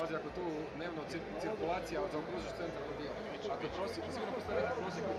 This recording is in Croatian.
Pazi, ako tu dnevno cirkulacija zaokružiš centralno dio, ako prosjek, sigurno postoje neki prosjek u